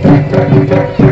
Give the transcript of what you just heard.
Música